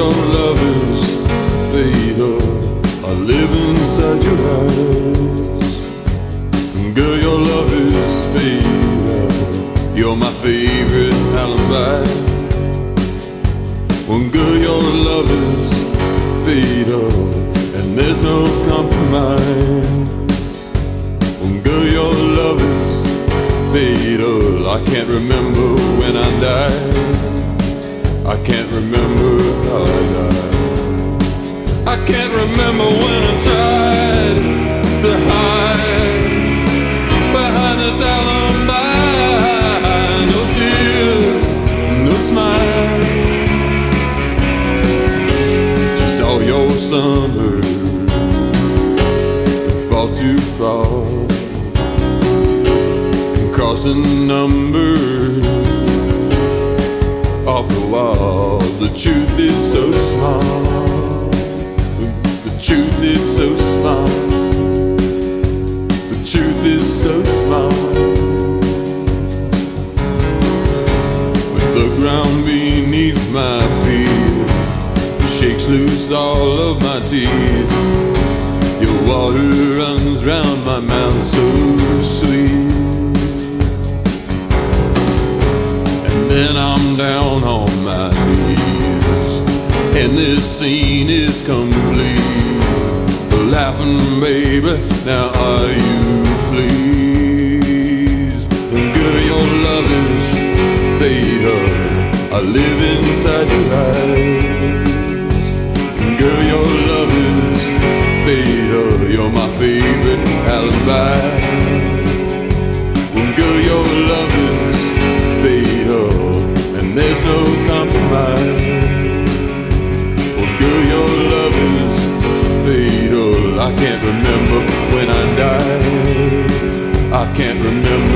young lovers fade up I live inside your eyes. Girl, your love is fade You're my favorite alibi. When girl, your love is fade up And there's no compromise. When girl, your love is fatal I can't remember when I died. I can't remember how I died. I can't remember when I tried to hide behind this alibi. No tears, no smile. Just all your summer fall too far. Crossing numbers small. The truth is so small. With the ground beneath my feet shakes loose all of my teeth. Your water runs round my mouth so sweet. And then I'm down on my knees, and this scene is complete. Laughing, baby, now are you pleased? Girl, your love is fatal. I live inside your eyes. Girl, your love is fatal. You're my favorite alibi. Girl, your love is I can't remember.